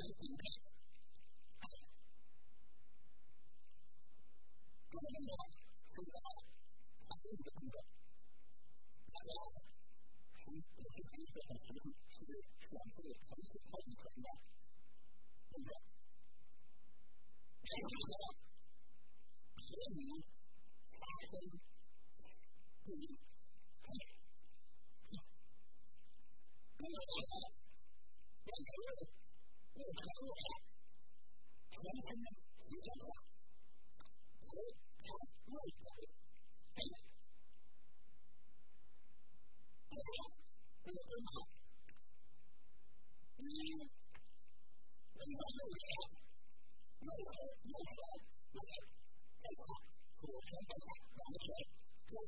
Thank you.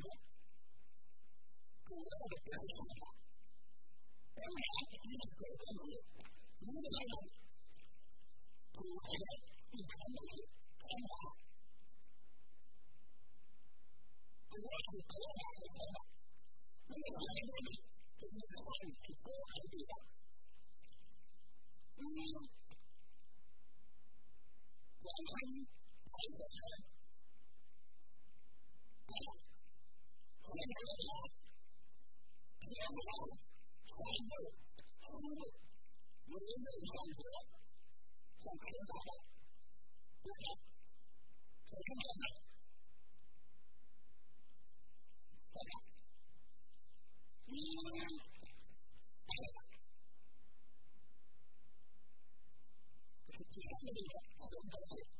mondo con la persona è un atto di importanza non è in cambio come con la persona 像白人白的，对不对？可是这样，对不对？嗯，白的，这是第三个例子，这是白的。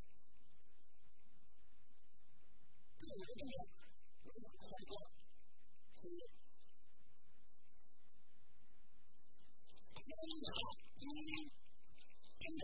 么一个动作，为什么不能够可以？因为啥？因为跟着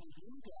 and you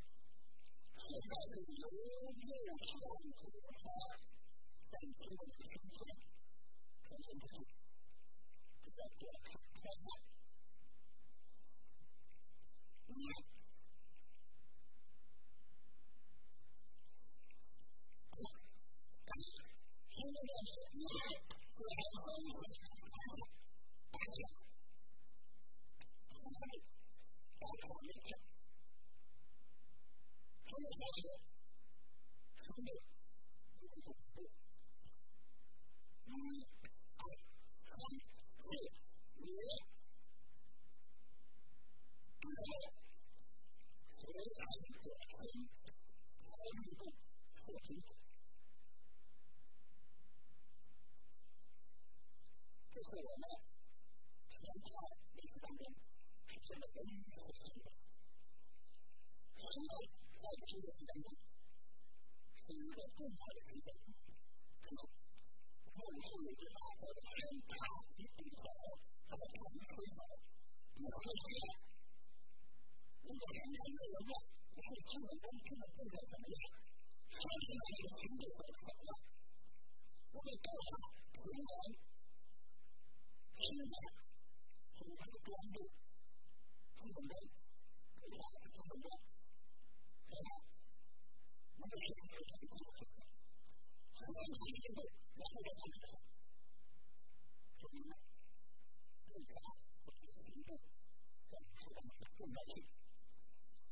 现在是由六项国家在中国的出现，可见不足，这叫做开放。一，第二，第三，第四，第五。是我们全套历史当中出现的唯一一次事件。神在在这个历史当中是一个重要的基本。那么，我们后面就把这个神大与古和和大与小，以及是工作三个月了问，哪里看我们看的进展怎么样？还是哪里行动怎么了？我给大家平衡、心态，还有他的专注，他的能力，培养他的能力，培养，那个是他的天赋。很简单的运动，然后再干什么？什么？对吧？行动，在培养他的能力。